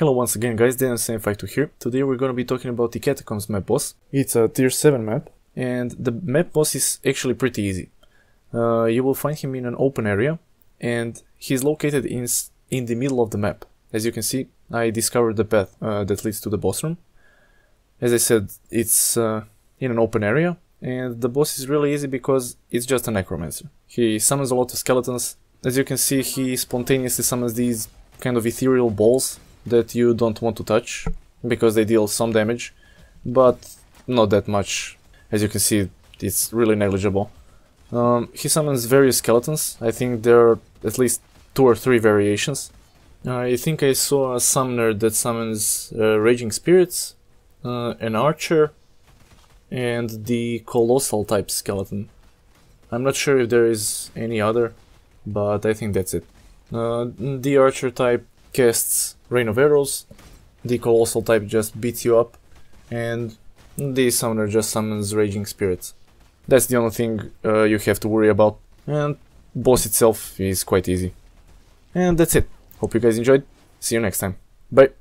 Hello once again guys, Devon752 here. Today we're gonna be talking about the Catacombs map boss. It's a tier 7 map, and the map boss is actually pretty easy. Uh, you will find him in an open area, and he's located in, in the middle of the map. As you can see, I discovered the path uh, that leads to the boss room. As I said, it's uh, in an open area, and the boss is really easy because it's just a necromancer. He summons a lot of skeletons. As you can see, he spontaneously summons these kind of ethereal balls that you don't want to touch because they deal some damage, but not that much. As you can see, it's really negligible. Um, he summons various skeletons. I think there are at least two or three variations. I think I saw a summoner that summons uh, Raging Spirits, uh, an Archer, and the Colossal type skeleton. I'm not sure if there is any other, but I think that's it. Uh, the Archer type casts Rain of Arrows, the Colossal type just beats you up, and the Summoner just summons Raging Spirits. That's the only thing uh, you have to worry about, and boss itself is quite easy. And that's it. Hope you guys enjoyed. See you next time. Bye.